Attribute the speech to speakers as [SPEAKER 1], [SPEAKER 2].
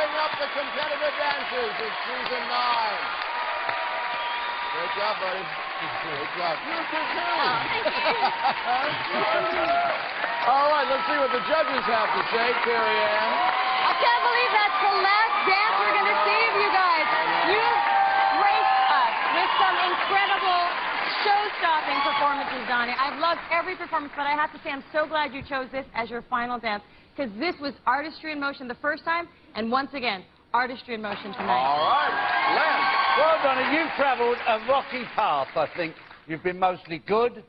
[SPEAKER 1] competitive dancers of season nine. Great job, buddy. Great job. You did too. All right, let's see what the judges have to say, Carrie Ann.
[SPEAKER 2] I can't believe that's the last dance we're going to see of you guys. You graced us with some incredible show-stopping performances, Donny. I've loved every performance, but I have to say I'm so glad you chose this as your final dance because this was artistry in motion the first time, and once again, artistry in motion tonight.
[SPEAKER 1] All right, Len.
[SPEAKER 3] Well, Donny, you've travelled a rocky path, I think. You've been mostly good,